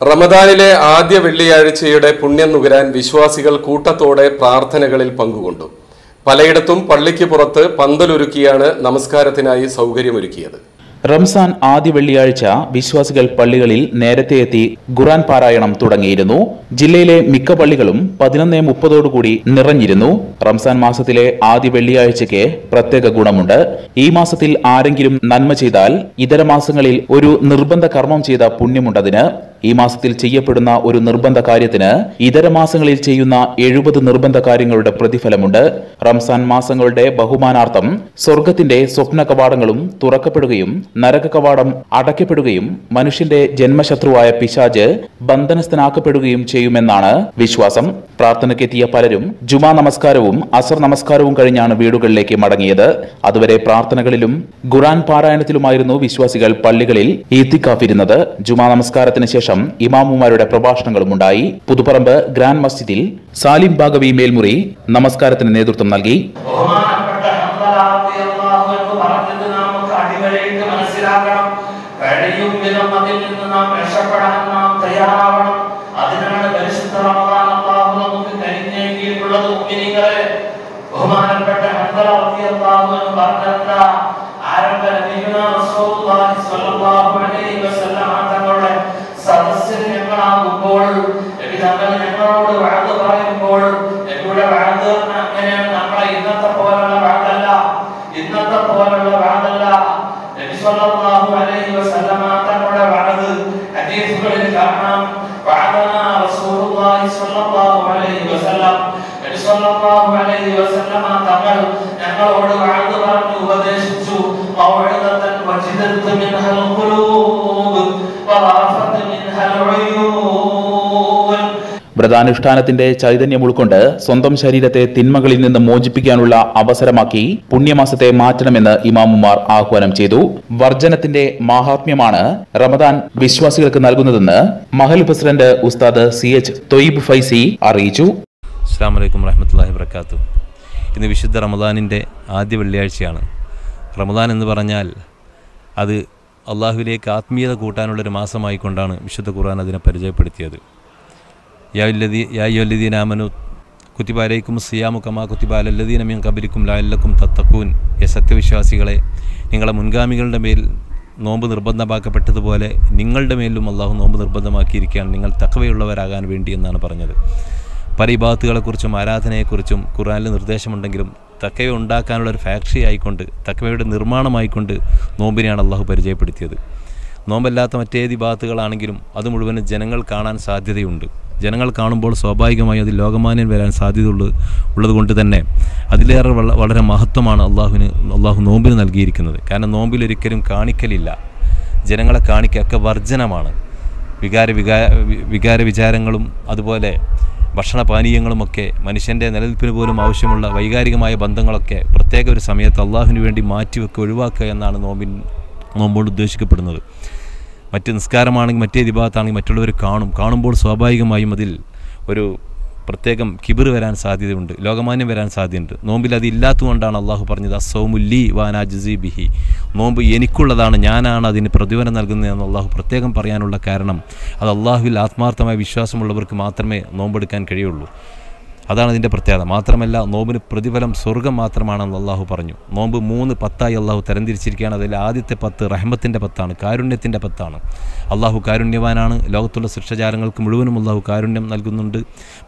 റമദാനിലെ ആദ്യ വെള്ളിയാഴ്ചയുടെ പുണ്യം നുകരാൻ വിശ്വാസികൾ കൂട്ടത്തോടെ പ്രാർത്ഥനകളിൽ പങ്കുകൊണ്ടു. പലയിടത്തും പള്ളിക്ക് പുറത്ത് പന്തലൊരുക്കിയാണ് നമസ്കാരത്തിനായി സൗകര്യമൊരുക്കിയത്. റംസാൻ ആദ്യ വെള്ളിയാഴ്ച വിശ്വാസികൾ പള്ളികളിൽ നേരത്തെ എത്തി ഖുറാൻ പാരായണം തുടങ്ങിയിരുന്നു. ജില്ലയിലെ മിക്ക പള്ളികളും പതിനൊന്ന് മുപ്പതോടുകൂടി നിറഞ്ഞിരുന്നു. റംസാൻ മാസത്തിലെ ആദ്യ വെള്ളിയാഴ്ചയ്ക്ക് പ്രത്യേക ഗുണമുണ്ട്. ഈ മാസത്തിൽ ആരെങ്കിലും നന്മ ചെയ്താൽ ഇതര മാസങ്ങളിൽ ഒരു നിർബന്ധ കർമ്മം ചെയ്ത പുണ്യമുണ്ടതിന് ഈ മാസത്തിൽ ചെയ്യപ്പെടുന്ന ഒരു നിർബന്ധ കാര്യത്തിന് ഇതര മാസങ്ങളിൽ ചെയ്യുന്ന എഴുപത് നിർബന്ധ കാര്യങ്ങളുടെ പ്രതിഫലമുണ്ട്. റംസാൻ മാസങ്ങളുടെ ബഹുമാനാർത്ഥം സ്വർഗത്തിന്റെ സ്വപ്ന കവാടങ്ങളും തുറക്കപ്പെടുകയും നരക കവാടം അടയ്ക്കപ്പെടുകയും മനുഷ്യന്റെ ജന്മശത്രുവായ പിശാജ് ബന്ധനസ്ഥനാക്കപ്പെടുകയും ചെയ്യുമെന്നാണ് വിശ്വാസം. പ്രാർത്ഥനയ്ക്കെത്തിയ പലരും ജുമാ നമസ്കാരവും അസർ നമസ്കാരവും കഴിഞ്ഞാണ് വീടുകളിലേക്ക് മടങ്ങിയത്. അതുവരെ പ്രാർത്ഥനകളിലും ഖുറാൻ പാരായണത്തിലുമായിരുന്നു വിശ്വാസികൾ പള്ളികളിൽ ഈത്തിക്കാഫിരുന്നത്. ജുമാ നമസ്കാരത്തിന് ശേഷം ഇമാമുമാരുടെ പ്രഭാഷണങ്ങളും ഉണ്ടായി. പുതുപറമ്പ് ഗ്രാൻഡ് മസ്ജിദിൽ സാലിം ബാഗവി മേൽമുറി നമസ്കാരത്തിന് നേതൃത്വം നൽകി. കഴിയും വിധം അതിൽ നിന്ന് നാം രക്ഷപ്പെടാൻ നാം തയ്യാറാവണം. അതിനാണ് പരിശുദ്ധ വ്രതാനുഷ്ഠാനത്തിന്റെ ചൈതന്യം ഉൾക്കൊണ്ട് സ്വന്തം ശരീരത്തെ തിന്മകളിൽ നിന്ന് മോചിപ്പിക്കാനുള്ള അവസരമാക്കി പുണ്യമാസത്തെ മാറ്റണമെന്ന് ഇമാമുമാർ ആഹ്വാനം ചെയ്തു. വർജനത്തിന്റെ മാഹാത്മ്യമാണ് റമദാൻ വിശ്വാസികൾക്ക് നൽകുന്നതെന്ന് മഹൽ പ്രസിഡന്റ് ഉസ്താദ് സി എച്ച് തൊയ്ബ് ഫൈസി അറിയിച്ചു. അസ്സാം ഇന്ന് വിശുദ്ധ റമദാനിന്റെ ആദ്യ വെള്ളിയാഴ്ചയാണ്. റമദാൻ എന്ന് പറഞ്ഞാൽ അത് അള്ളാഹുവിലേക്ക് ആത്മീയത കൂട്ടാനുള്ളൊരു മാസമായിക്കൊണ്ടാണ് വിശുദ്ധ ഖുർആൻ അതിനെ പരിചയപ്പെടുത്തിയത്. യായുല്ലദീനാമനു കുത്തിബാലയ്ക്കും സിയാമു കമാ കുത്തിബാലല്ലദീന കബലിക്കും ലായല്ലക്കും തത്തക്കൂൻ യ സത്യവിശ്വാസികളെ നിങ്ങളെ മുൻഗാമികളുടെ മേൽ നോമ്പ് നിർബന്ധമാക്കപ്പെട്ടതുപോലെ നിങ്ങളുടെ മേലും അള്ളാഹു നോമ്പ് നിർബന്ധമാക്കിയിരിക്കുകയാണ്. നിങ്ങൾ തക്കവയുള്ളവരാകാൻ വേണ്ടി എന്നാണ് പറഞ്ഞത്. പല ഇബാത്തുകളെക്കുറിച്ചും ആരാധനയെക്കുറിച്ചും ഖുറാനിൽ നിർദ്ദേശമുണ്ടെങ്കിലും തക്കവ ഉണ്ടാക്കാനുള്ള ഒരു ഫാക്ടറി ആയിക്കൊണ്ട് തക്കവയുടെ നിർമ്മാണമായിക്കൊണ്ട് നോമ്പിനെയാണ് അള്ളാഹു പരിചയപ്പെടുത്തിയത്. നോമ്പല്ലാത്ത മറ്റേത് ഇബാത്തുകളാണെങ്കിലും അത് മുഴുവൻ ജനങ്ങൾ കാണാൻ സാധ്യതയുണ്ട്. ജനങ്ങൾ കാണുമ്പോൾ സ്വാഭാവികമായും അതിൽ ലോകമാന്യൻ വരാൻ സാധ്യതയുള്ളത് ഉള്ളതുകൊണ്ട് തന്നെ അതിലേറെ വള- വളരെ മഹത്വമാണ് അള്ളാഹുവിന് അള്ളാഹു നോമ്പിന് നൽകിയിരിക്കുന്നത്. കാരണം നോമ്പിലൊരിക്കലും കാണിക്കലില്ല. ജനങ്ങളെ കാണിക്കൊക്കെ വർജനമാണ്. വികാര വികാര വികാര വിചാരങ്ങളും അതുപോലെ ഭക്ഷണപാനീയങ്ങളുമൊക്കെ മനുഷ്യന്റെ നിലനിൽപ്പിന് പോലും ആവശ്യമുള്ള വൈകാരികമായ ബന്ധങ്ങളൊക്കെ പ്രത്യേക ഒരു സമയത്ത് അള്ളാഹുവിന് വേണ്ടി മാറ്റിവെക്കുക ഒഴിവാക്കുക എന്നാണ് നോമ്പിൻ നോമ്പോട് ഉദ്ദേശിക്കപ്പെടുന്നത്. മറ്റ് നിസ്കാരമാണെങ്കിൽ മറ്റേ ദിഭാഗത്താണെങ്കിൽ മറ്റുള്ളവർ കാണും. കാണുമ്പോൾ സ്വാഭാവികമായും അതിൽ ഒരു പ്രത്യേകം കിബിർ വരാൻ സാധ്യതയുണ്ട്. ലോകമാന്യം വരാൻ സാധ്യതയുണ്ട്. നോമ്പിൽ അത് ഇല്ലാത്തതുകൊണ്ടാണ് അള്ളാഹു പറഞ്ഞത് അസൗമുല്ലി വാനാ ജുസി ബിഹി. നോമ്പ് എനിക്കുള്ളതാണ് ഞാനാണ് അതിന് പ്രതിഫലം നൽകുന്നതെന്ന് അള്ളാഹു പ്രത്യേകം പറയാനുള്ള കാരണം അത് അള്ളാഹുവിൽ ആത്മാർത്ഥമായ വിശ്വാസമുള്ളവർക്ക് മാത്രമേ നോമ്പെടുക്കാൻ കഴിയുള്ളൂ. അതാണ് അതിന്റെ പ്രത്യേകത. മാത്രമല്ല നോമ്പിന് പ്രതിഫലം സ്വർഗം മാത്രമാണെന്ന് അള്ളാഹു പറഞ്ഞു. നോമ്പ് മൂന്ന് പത്തായി അള്ളാഹു തരംതിരിച്ചിരിക്കുകയാണ്. അതിൽ ആദ്യത്തെ പത്ത് റഹ്മത്തിന്റെ പത്താണ് കാരുണ്യത്തിന്റെ പത്താണ്. അള്ളാഹു കാരുണ്യവാനാണ്. ലോകത്തുള്ള ശിക്ഷാചാരങ്ങൾക്ക് മുഴുവനും അള്ളാഹു കാരുണ്യം നൽകുന്നുണ്ട്.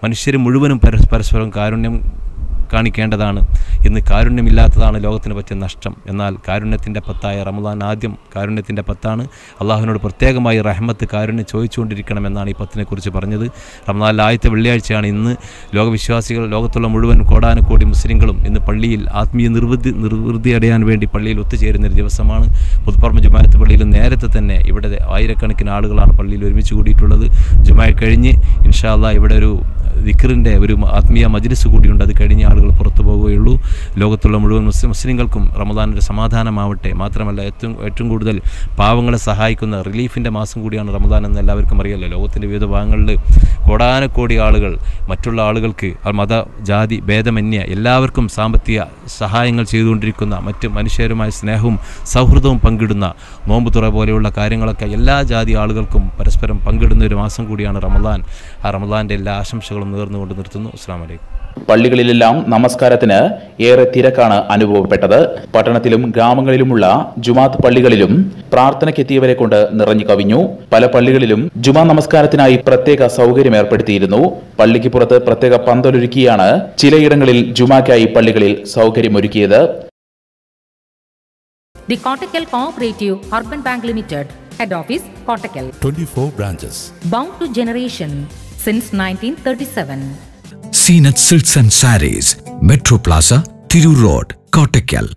മനുഷ്യർ മുഴുവനും പരസ്പരം കാരുണ്യം കാണിക്കേണ്ടതാണ്. ഇന്ന് കാരുണ്യമില്ലാത്തതാണ് ലോകത്തിന് പറ്റിയ നഷ്ടം. എന്നാൽ കാരുണ്യത്തിന്റെ പത്തായ റമദാൻ ആദ്യം കാരുണ്യത്തിന്റെ പത്താണ്. അള്ളാഹുവിനോട് പ്രത്യേകമായി റഹ്മത്ത് കാരുണ്യം ചോദിച്ചുകൊണ്ടിരിക്കണമെന്നാണ് ഈ പത്തിനെക്കുറിച്ച് പറഞ്ഞത്. റമദാനിലെ ആദ്യത്തെ വെള്ളിയാഴ്ചയാണ് ഇന്ന്. ലോകവിശ്വാസികൾ ലോകത്തുള്ള മുഴുവൻ കോടാനുകോടി മുസ്ലിങ്ങളും ഇന്ന് പള്ളിയിൽ ആത്മീയ നിർവൃതി നിർവൃതി അടയാൻ വേണ്ടി പള്ളിയിൽ ഒത്തുചേരുന്ന ഒരു ദിവസമാണ്. പുതുപ്പറമ്പ് ജുമായത്ത് പള്ളിയിൽ നേരത്തെ തന്നെ ഇവിടെ ആയിരക്കണക്കിന് ആളുകളാണ് പള്ളിയിൽ ഒരുമിച്ച് കൂടിയിട്ടുള്ളത്. ജുമായ കഴിഞ്ഞ് ഇൻഷാല്ല ഇവിടെ ഒരു ദിക്കറിന്റെ ഒരു ആത്മീയ മജ്ലിസ് കൂടിയുണ്ട്. അത് കഴിഞ്ഞ ആളുകൾ പുറത്തു പോവുകയുള്ളൂ. ലോകത്തുള്ള മുഴുവൻ മുസ്ലിം മുസ്ലിങ്ങൾക്കും റമദാൻ ഒരു സമാധാനമാവട്ടെ. മാത്രമല്ല ഏറ്റവും ഏറ്റവും കൂടുതൽ പാവങ്ങളെ സഹായിക്കുന്ന റിലീഫിന്റെ മാസം കൂടിയാണ് റമദാൻ എന്ന് എല്ലാവർക്കും അറിയാമല്ലോ ലോകത്തിന്റെ വിവിധ ഭാഗങ്ങളിൽ കോടാനക്കോടി ആളുകൾ മറ്റുള്ള ആളുകൾക്ക് മത ജാതി ഭേദമന്യ എല്ലാവർക്കും സാമ്പത്തിക സഹായങ്ങൾ ചെയ്തുകൊണ്ടിരിക്കുന്ന മറ്റ് മനുഷ്യരുമായ സ്നേഹവും സൗഹൃദവും പങ്കിടുന്ന നോമ്പ് തുറ പോലെയുള്ള കാര്യങ്ങളൊക്കെ എല്ലാ ജാതി ആളുകൾക്കും പരസ്പരം പങ്കിടുന്ന ഒരു മാസം കൂടിയാണ് റമദാൻ. ആ റമദാന്റെ എല്ലാ ആശംസകളും നേർന്നുകൊണ്ട് നിർത്തുന്നു. അസ്സാം വലൈക്കും പള്ളികളിലെല്ലാം നമസ്കാരത്തിന് ഏറെ തിരക്കാണ് അനുഭവപ്പെട്ടത്. പട്ടണത്തിലും ഗ്രാമങ്ങളിലുമുള്ള ജുമാത്ത് പള്ളികളിലും പ്രാർത്ഥനയ്ക്കെത്തിയവരെ കൊണ്ട് നിറഞ്ഞു കവിഞ്ഞു. പല പള്ളികളിലും ജുമാ നമസ്കാരത്തിനായി പ്രത്യേക സൗകര്യം ഏർപ്പെടുത്തിയിരുന്നു. പള്ളിക്ക് പുറത്ത് പ്രത്യേക പന്തലൊരുക്കിയാണ് ചിലയിടങ്ങളിൽ ജുമാക്കായി പള്ളികളിൽ സൗകര്യമൊരുക്കിയത്. The Kottakkal Cooperative Urban Bank Limited, Head Office, Kottakkal. 24 branches. Bound to generation since 1937. Seen at Silks and Saris, Metro Plaza, Thiru Road, Kottakkal.